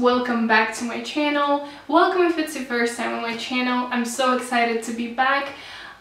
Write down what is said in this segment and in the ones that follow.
welcome back to my channel. Welcome if it's your first time on my channel. I'm so excited to be back.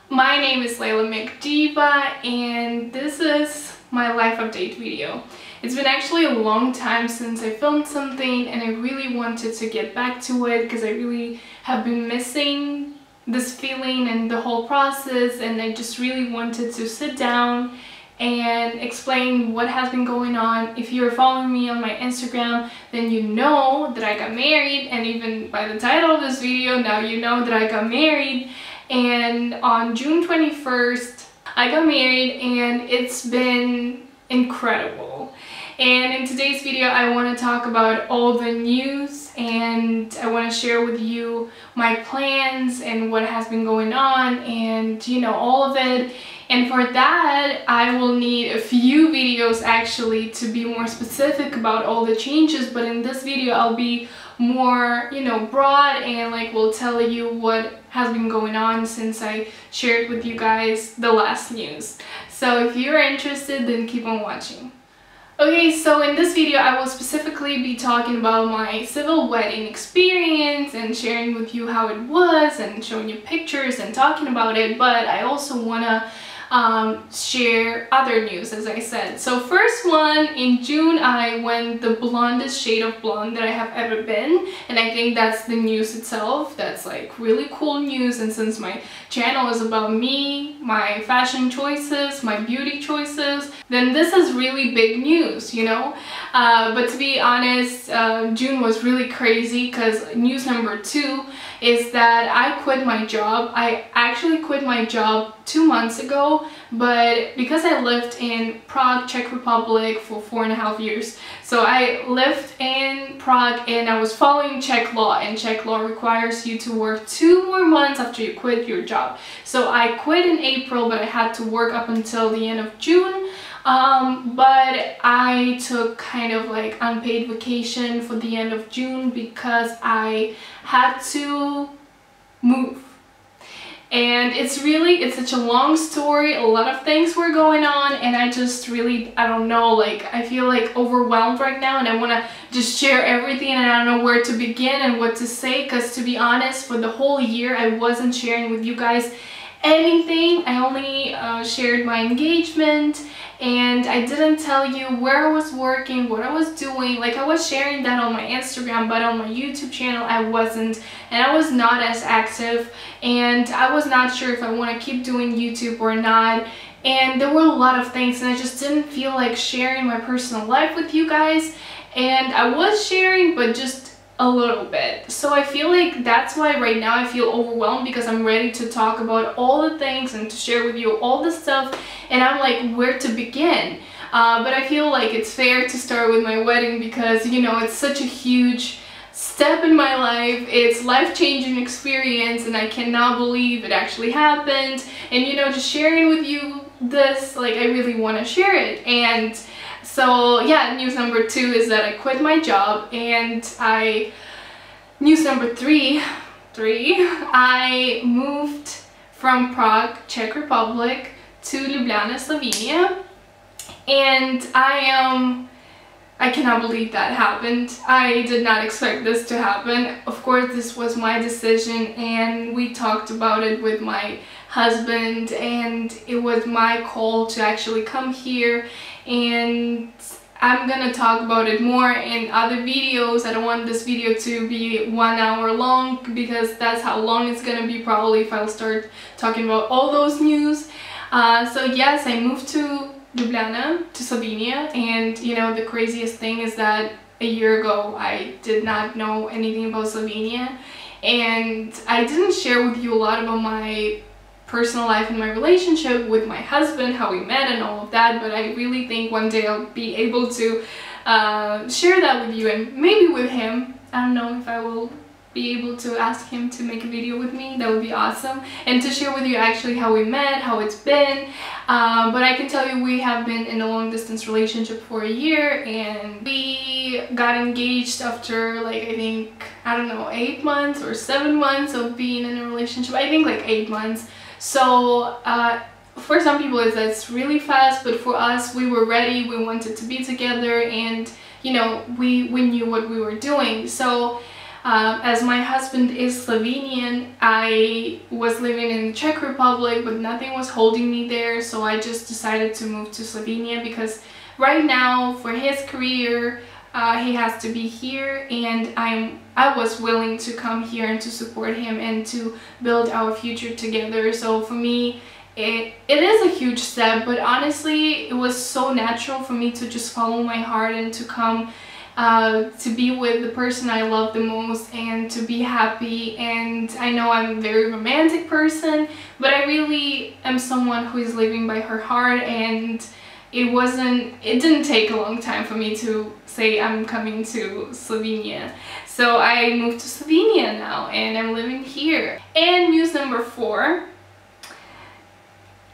My name is Leila Mekhdiyeva and this is my life update video. It's been actually a long time since I filmed something and I really wanted to get back to it because I really have been missing this feeling and the whole process and I just really wanted to sit down and explain what has been going on. If you're following me on my Instagram, then you know that I got married and even by the title of this video, now you know that I got married. And on June 21st, I got married and it's been incredible. And in today's video, I want to talk about all the news and I want to share with you my plans and what has been going on and, you know, all of it and for that, I will need a few videos actually to be more specific about all the changes. But in this video, I'll be more, you know, broad and like will tell you what has been going on since I shared with you guys the last news. So if you're interested, then keep on watching. Okay, so in this video I will specifically be talking about my civil wedding experience and sharing with you how it was and showing you pictures and talking about it, but I also want to um, share other news as I said. So first one, in June I went the blondest shade of blonde that I have ever been and I think that's the news itself. That's like really cool news and since my channel is about me, my fashion choices, my beauty choices, then this is really big news, you know? Uh, but to be honest, uh, June was really crazy because news number two is that I quit my job. I actually quit my job two months ago but because I lived in Prague, Czech Republic for four and a half years so I lived in Prague and I was following Czech law and Czech law requires you to work two more months after you quit your job so I quit in April but I had to work up until the end of June um, but I took kind of like unpaid vacation for the end of June because I had to move. And it's really it's such a long story. A lot of things were going on and I just really I don't know like I feel like overwhelmed right now and I want to just share everything and I don't know where to begin and what to say because to be honest for the whole year I wasn't sharing with you guys anything. I only uh, shared my engagement and I didn't tell you where I was working, what I was doing. Like I was sharing that on my Instagram, but on my YouTube channel I wasn't and I was not as active and I was not sure if I want to keep doing YouTube or not. And there were a lot of things and I just didn't feel like sharing my personal life with you guys. And I was sharing, but just a little bit. So I feel like that's why right now I feel overwhelmed because I'm ready to talk about all the things and to share with you all the stuff and I'm like where to begin. Uh, but I feel like it's fair to start with my wedding because you know it's such a huge step in my life it's life-changing experience and I cannot believe it actually happened and you know just sharing with you this like I really want to share it and so yeah, news number two is that I quit my job and I, news number three, three, I moved from Prague, Czech Republic to Ljubljana, Slovenia and I am um, I cannot believe that happened. I did not expect this to happen. Of course, this was my decision and we talked about it with my husband and it was my call to actually come here and I'm gonna talk about it more in other videos. I don't want this video to be one hour long because that's how long it's gonna be probably if I'll start talking about all those news. Uh, so yes, I moved to Ljubljana, to Slovenia and you know the craziest thing is that a year ago I did not know anything about Slovenia and I didn't share with you a lot about my personal life and my relationship with my husband, how we met and all of that, but I really think one day I'll be able to uh, share that with you and maybe with him. I don't know if I will be able to ask him to make a video with me. That would be awesome. And to share with you actually how we met how it's been. Uh, but I can tell you we have been in a long distance relationship for a year and we got engaged after like I think I don't know eight months or seven months of being in a relationship. I think like eight months so uh, for some people it's, really fast, but for us, we were ready, we wanted to be together and you know, we, we knew what we were doing. So uh, as my husband is Slovenian, I was living in the Czech Republic, but nothing was holding me there. So I just decided to move to Slovenia because right now for his career, uh, he has to be here and I'm I was willing to come here and to support him and to build our future together. So for me it, it is a huge step but honestly it was so natural for me to just follow my heart and to come uh, to be with the person I love the most and to be happy. And I know I'm a very romantic person but I really am someone who is living by her heart and it wasn't it didn't take a long time for me to say I'm coming to Slovenia. So I moved to Slovenia now and I'm living here. And news number four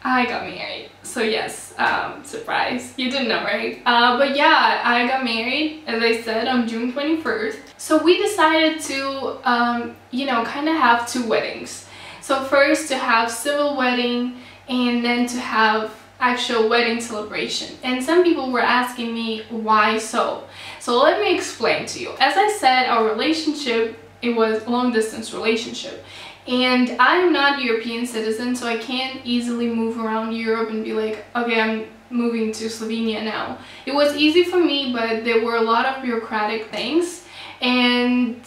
I got married. So yes um, surprise. You didn't know right? Uh, but yeah I got married as I said on June 21st so we decided to um, you know kind of have two weddings. So first to have civil wedding and then to have actual wedding celebration. And some people were asking me why so. So let me explain to you. As i said our relationship it was long distance relationship. And i'm not european citizen so i can't easily move around europe and be like okay i'm moving to slovenia now. It was easy for me but there were a lot of bureaucratic things. And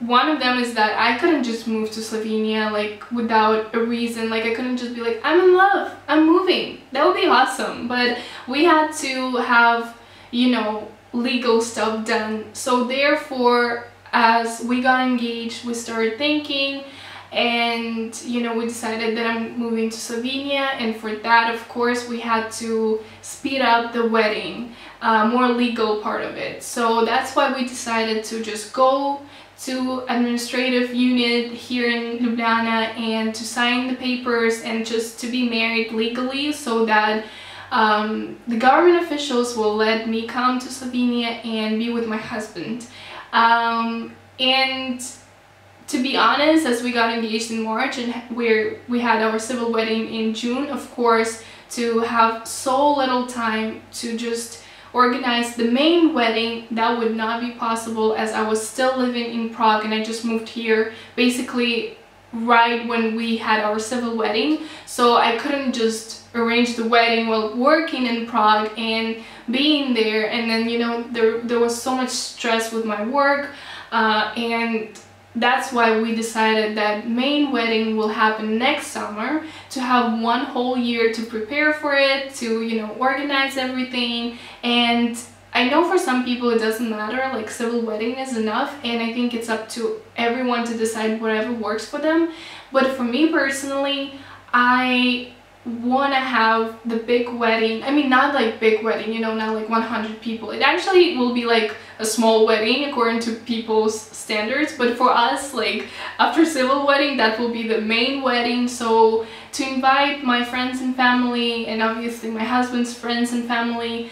one of them is that I couldn't just move to Slovenia like without a reason. Like I couldn't just be like I'm in love. I'm moving. That would be awesome. But we had to have you know legal stuff done. So therefore as we got engaged we started thinking and you know we decided that I'm moving to Slovenia. And for that of course we had to speed up the wedding uh, more legal part of it. So that's why we decided to just go to administrative unit here in Ljubljana and to sign the papers and just to be married legally so that um, the government officials will let me come to Slovenia and be with my husband. Um, and to be honest, as we got engaged in March and where we had our civil wedding in June, of course, to have so little time to just organize the main wedding. That would not be possible as I was still living in Prague and I just moved here basically right when we had our civil wedding. So I couldn't just arrange the wedding while working in Prague and being there. And then you know there there was so much stress with my work uh, and that's why we decided that main wedding will happen next summer to have one whole year to prepare for it to you know organize everything. And I know for some people it doesn't matter like civil wedding is enough and I think it's up to everyone to decide whatever works for them. But for me personally I want to have the big wedding i mean not like big wedding you know not like 100 people. It actually will be like a small wedding according to people's standards but for us like after civil wedding that will be the main wedding. So to invite my friends and family and obviously my husband's friends and family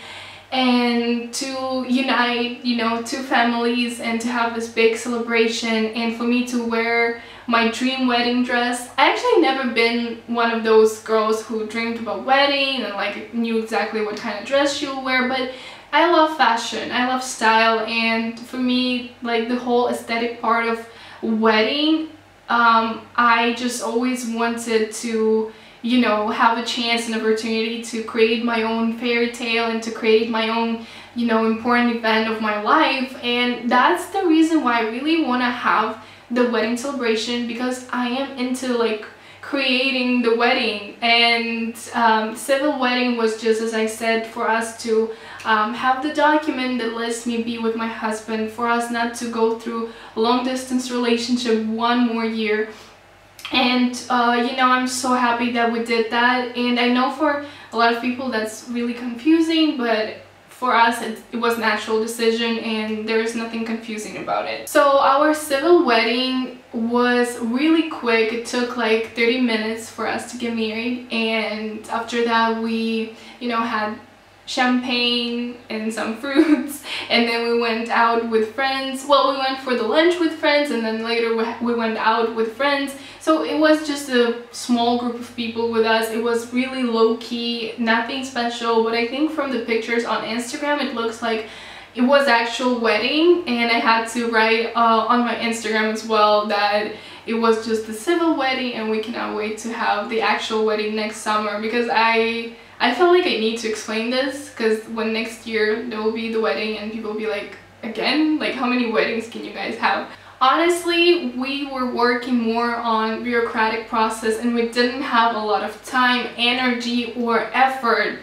and to unite you know two families and to have this big celebration and for me to wear my dream wedding dress I actually never been one of those girls who dreamed about wedding and like knew exactly what kind of dress she would wear but I love fashion I love style and for me like the whole aesthetic part of wedding um, I just always wanted to you know, have a chance and opportunity to create my own fairy tale and to create my own, you know, important event of my life. And that's the reason why I really want to have the wedding celebration because I am into like creating the wedding. And um, civil wedding was just as I said for us to um, have the document that lets me be with my husband for us not to go through a long distance relationship one more year. And uh, you know I'm so happy that we did that. And I know for a lot of people that's really confusing but for us it, it was natural decision and there is nothing confusing about it. So our civil wedding was really quick. It took like 30 minutes for us to get married and after that we you know had champagne and some fruits. And then we went out with friends. Well we went for the lunch with friends and then later we went out with friends. So it was just a small group of people with us. It was really low-key nothing special. But I think from the pictures on Instagram it looks like it was actual wedding. And I had to write uh, on my Instagram as well that it was just the civil wedding and we cannot wait to have the actual wedding next summer because I I feel like I need to explain this because when next year there will be the wedding and people will be like again? Like how many weddings can you guys have? Honestly we were working more on bureaucratic process and we didn't have a lot of time energy or effort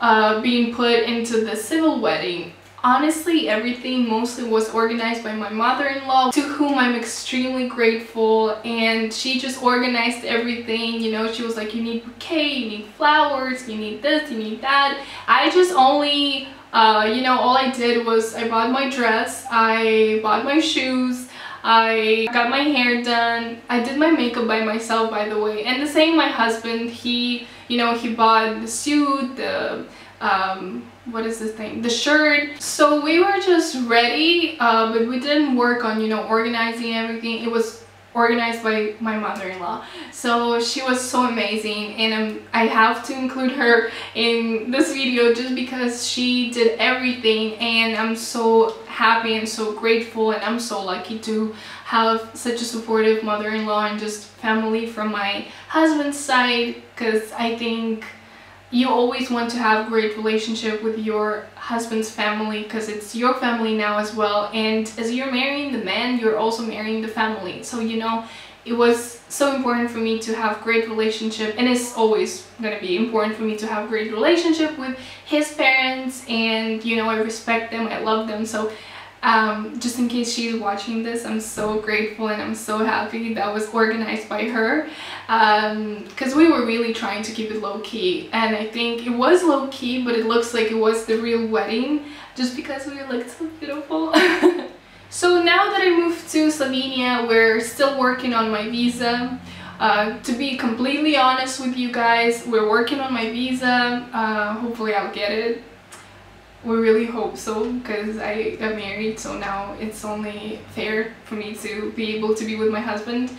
uh, being put into the civil wedding honestly everything mostly was organized by my mother-in-law to whom I'm extremely grateful and she just organized everything you know she was like you need bouquet you need flowers you need this you need that I just only uh, you know all I did was I bought my dress I bought my shoes I got my hair done. I did my makeup by myself, by the way. And the same my husband, he, you know, he bought the suit, the, um, what is this thing? The shirt. So we were just ready, uh, but we didn't work on, you know, organizing everything. It was organized by my mother-in-law so she was so amazing and um, I have to include her in this video just because she did everything and I'm so happy and so grateful and I'm so lucky to have such a supportive mother-in-law and just family from my husband's side because I think you always want to have great relationship with your husband's family because it's your family now as well. And as you're marrying the man you're also marrying the family. So you know it was so important for me to have great relationship and it's always to be important for me to have great relationship with his parents and you know I respect them I love them. So um, just in case she's watching this, I'm so grateful and I'm so happy that was organized by her because um, we were really trying to keep it low-key and I think it was low-key but it looks like it was the real wedding just because we looked so beautiful. so now that I moved to Slovenia, we're still working on my visa. Uh, to be completely honest with you guys, we're working on my visa. Uh, hopefully I'll get it we really hope so because I got married so now it's only fair for me to be able to be with my husband.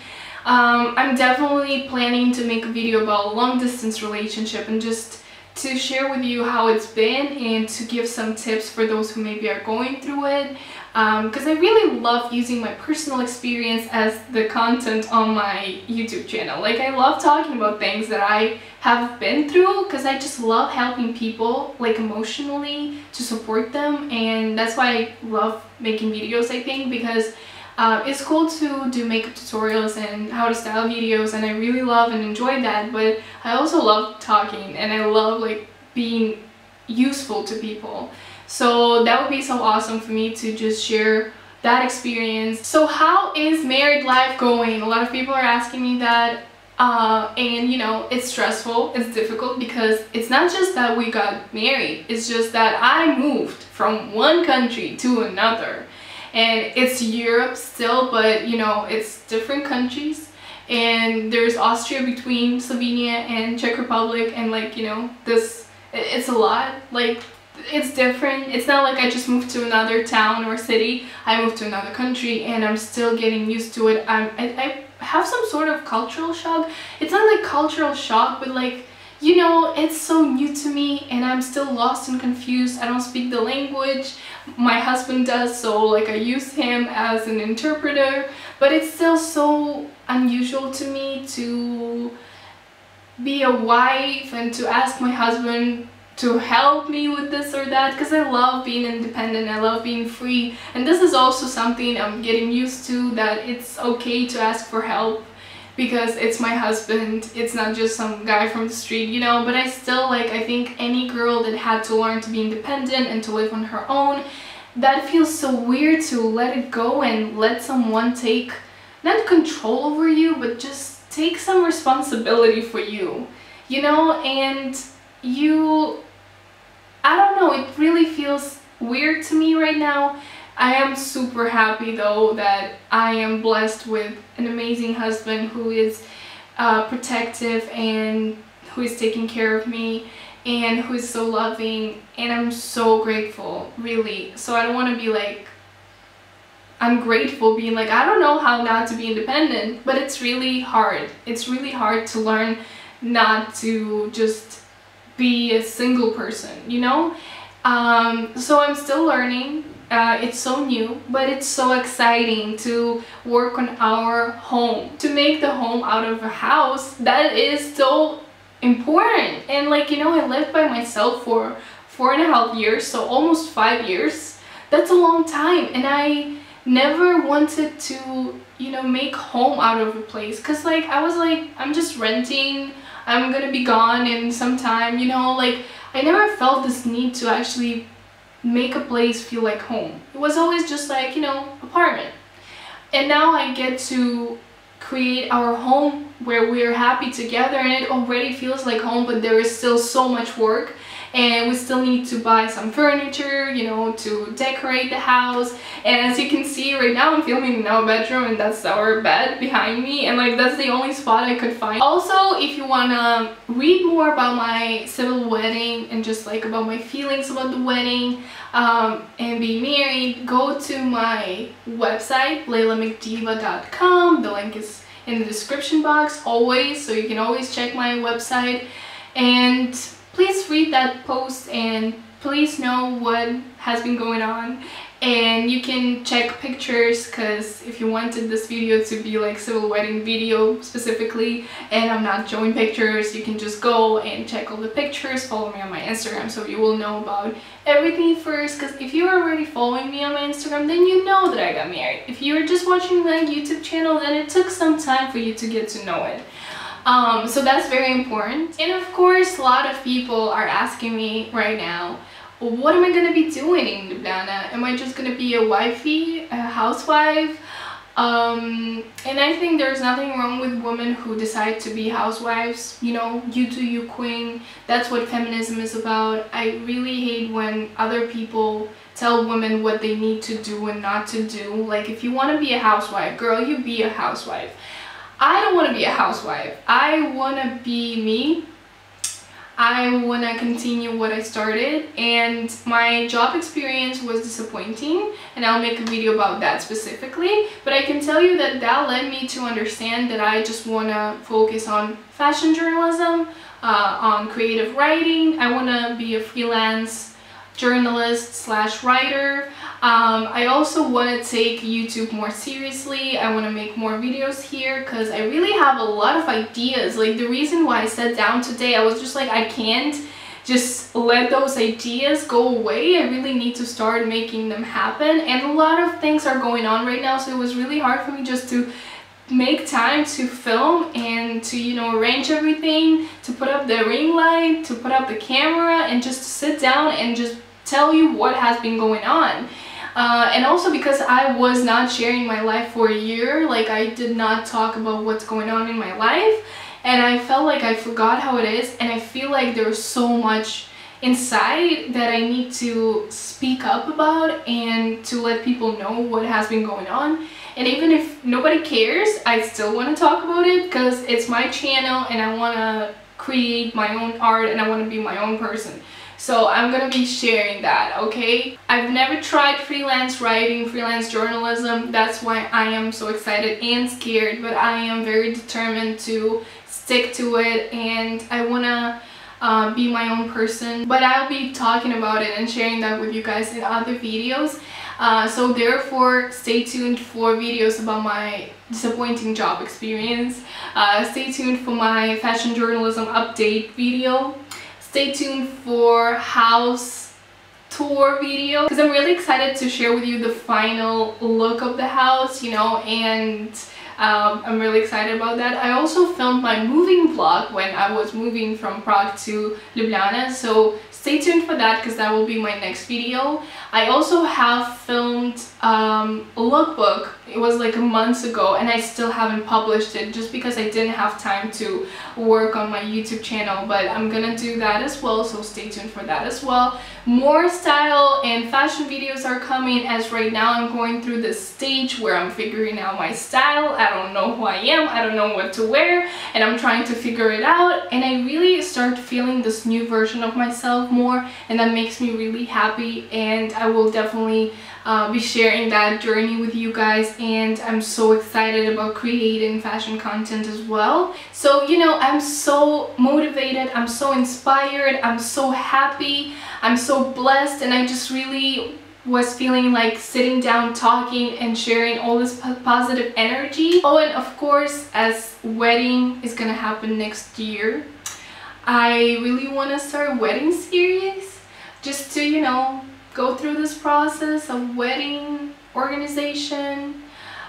Um, I'm definitely planning to make a video about long distance relationship and just to share with you how it's been and to give some tips for those who maybe are going through it because um, I really love using my personal experience as the content on my YouTube channel. Like I love talking about things that I have been through because I just love helping people like emotionally to support them and that's why I love making videos I think because uh, it's cool to do makeup tutorials and how to style videos and I really love and enjoy that but I also love talking and I love like being useful to people so that would be so awesome for me to just share that experience. So how is married life going? A lot of people are asking me that uh, and you know it's stressful it's difficult because it's not just that we got married it's just that I moved from one country to another and it's Europe still but you know it's different countries. And there's Austria between Slovenia and Czech Republic and like you know this it's a lot. Like it's different. It's not like I just moved to another town or city. I moved to another country and I'm still getting used to it. I'm, I, I have some sort of cultural shock. It's not like cultural shock but like you know, it's so new to me and I'm still lost and confused. I don't speak the language. My husband does, so like I use him as an interpreter, but it's still so unusual to me to be a wife and to ask my husband to help me with this or that because I love being independent, I love being free and this is also something I'm getting used to that it's okay to ask for help because it's my husband it's not just some guy from the street you know but I still like I think any girl that had to learn to be independent and to live on her own that feels so weird to let it go and let someone take not control over you but just take some responsibility for you you know? And you I don't know it really feels weird to me right now I am super happy though that I am blessed with an amazing husband who is uh, protective and who is taking care of me and who is so loving and I'm so grateful really. So I don't want to be like I'm grateful being like I don't know how not to be independent but it's really hard. It's really hard to learn not to just be a single person you know? Um, so I'm still learning uh, it's so new, but it's so exciting to work on our home. To make the home out of a house, that is so important. And like, you know, I lived by myself for four and a half years, so almost five years. That's a long time. And I never wanted to, you know, make home out of a place. Cause like, I was like, I'm just renting. I'm gonna be gone in some time, you know, like I never felt this need to actually make a place feel like home. It was always just like, you know, apartment. And now I get to create our home where we're happy together and it already feels like home but there is still so much work and we still need to buy some furniture you know to decorate the house. And as you can see right now I'm filming in our bedroom and that's our bed behind me and like that's the only spot I could find. Also if you wanna read more about my civil wedding and just like about my feelings about the wedding um, and being married go to my website leilamekhdiyeva.com the link is in the description box always so you can always check my website. And please read that post and please know what has been going on. And you can check pictures because if you wanted this video to be like civil wedding video specifically and I'm not showing pictures you can just go and check all the pictures follow me on my Instagram so you will know about everything first. Because if you're already following me on my Instagram then you know that I got married. If you're just watching my YouTube channel then it took some time for you to get to know it um, so that's very important. And of course, a lot of people are asking me right now, what am I going to be doing in Ljubljana? Am I just going to be a wifey, a housewife? Um, and I think there's nothing wrong with women who decide to be housewives. You know, you do you queen. That's what feminism is about. I really hate when other people tell women what they need to do and not to do. Like, if you want to be a housewife, girl, you be a housewife. I don't want to be a housewife. I want to be me. I want to continue what I started and my job experience was disappointing and I'll make a video about that specifically but I can tell you that that led me to understand that I just want to focus on fashion journalism, uh, on creative writing. I want to be a freelance journalist slash writer. Um, I also want to take YouTube more seriously. I want to make more videos here because I really have a lot of ideas. Like the reason why I sat down today, I was just like, I can't just let those ideas go away. I really need to start making them happen. And a lot of things are going on right now, so it was really hard for me just to make time to film and to you know arrange everything to put up the ring light to put up the camera and just sit down and just tell you what has been going on uh, and also because I was not sharing my life for a year like I did not talk about what's going on in my life. And I felt like I forgot how it is and I feel like there's so much inside that I need to speak up about and to let people know what has been going on. And even if nobody cares I still want to talk about it because it's my channel and I want to create my own art and I want to be my own person so I'm gonna be sharing that, okay? I've never tried freelance writing, freelance journalism. That's why I am so excited and scared, but I am very determined to stick to it and I wanna uh, be my own person. But I'll be talking about it and sharing that with you guys in other videos. Uh, so therefore, stay tuned for videos about my disappointing job experience. Uh, stay tuned for my fashion journalism update video stay tuned for house tour video because I'm really excited to share with you the final look of the house you know and um, I'm really excited about that. I also filmed my moving vlog when I was moving from Prague to Ljubljana so stay tuned for that because that will be my next video. I also have filmed um, a lookbook. It was like a month ago and I still haven't published it just because I didn't have time to work on my YouTube channel but I'm gonna do that as well so stay tuned for that as well. More style and fashion videos are coming as right now I'm going through this stage where I'm figuring out my style. I don't know who I am, I don't know what to wear and I'm trying to figure it out and I really start feeling this new version of myself more and that makes me really happy and I will definitely uh, be sharing that journey with you guys and I'm so excited about creating fashion content as well. So, you know, I'm so motivated, I'm so inspired, I'm so happy, I'm so blessed and I just really was feeling like sitting down talking and sharing all this positive energy. Oh and of course as wedding is gonna happen next year I really want to start wedding series just to you know go through this process of wedding organization.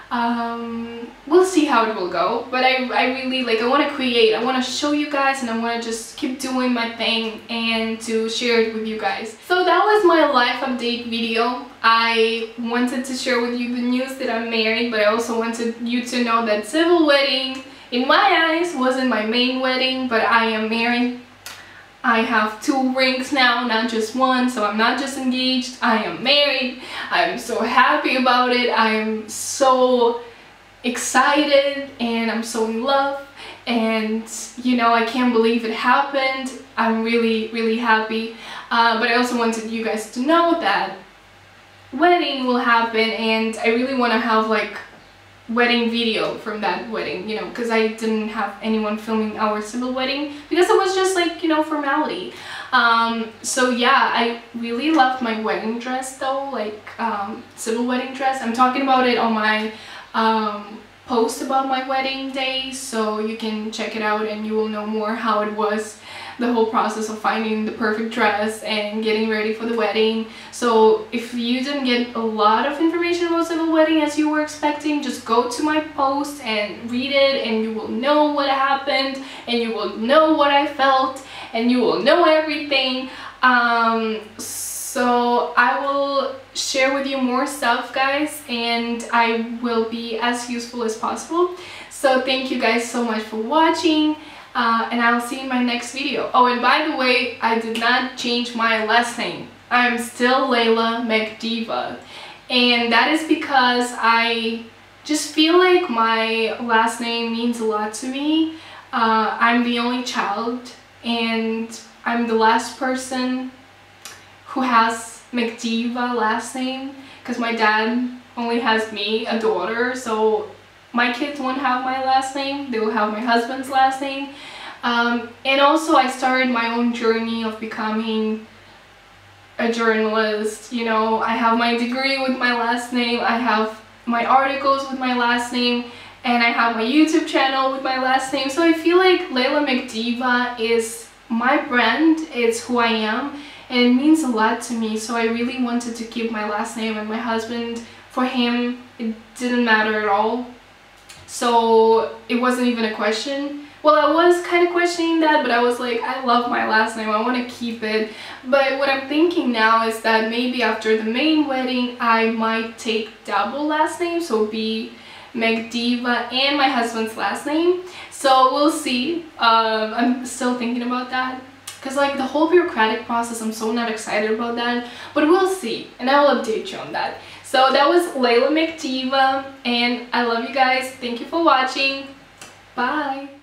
Um, we'll see how it will go but I, I really like I want to create. I want to show you guys and I want to just keep doing my thing and to share it with you guys. So that was my life update video. I wanted to share with you the news that I'm married but I also wanted you to know that civil wedding in my eyes wasn't my main wedding but I am married I have two rings now, not just one, so I'm not just engaged, I am married. I'm so happy about it. I'm so excited and I'm so in love and you know I can't believe it happened. I'm really really happy uh, but I also wanted you guys to know that wedding will happen and I really want to have like wedding video from that wedding, you know, because I didn't have anyone filming our civil wedding because it was just like, you know, formality. Um, so yeah, I really loved my wedding dress though, like um, civil wedding dress. I'm talking about it on my um, post about my wedding day, so you can check it out and you will know more how it was the whole process of finding the perfect dress and getting ready for the wedding. So if you didn't get a lot of information about the wedding as you were expecting, just go to my post and read it and you will know what happened and you will know what I felt and you will know everything. Um, so I will share with you more stuff guys and I will be as useful as possible. So thank you guys so much for watching uh, and I'll see you in my next video. Oh, and by the way, I did not change my last name. I'm still Leila Mekhdiyeva. And that is because I just feel like my last name means a lot to me. Uh, I'm the only child and I'm the last person who has Mekhdiyeva last name because my dad only has me, a daughter, so my kids won't have my last name, they will have my husband's last name. Um, and also I started my own journey of becoming a journalist, you know, I have my degree with my last name, I have my articles with my last name, and I have my YouTube channel with my last name, so I feel like Leila Mekhdiyeva is my brand, it's who I am, and it means a lot to me, so I really wanted to keep my last name, and my husband, for him, it didn't matter at all, so it wasn't even a question. Well, I was kind of questioning that, but I was like, I love my last name, I want to keep it. But what I'm thinking now is that maybe after the main wedding, I might take double last name, so be Mekhdiyeva and my husband's last name. So we'll see. Um, I'm still thinking about that. Because like the whole bureaucratic process, I'm so not excited about that. But we'll see. And I will update you on that. So that was Leila Mekhdiyeva. And I love you guys. Thank you for watching. Bye.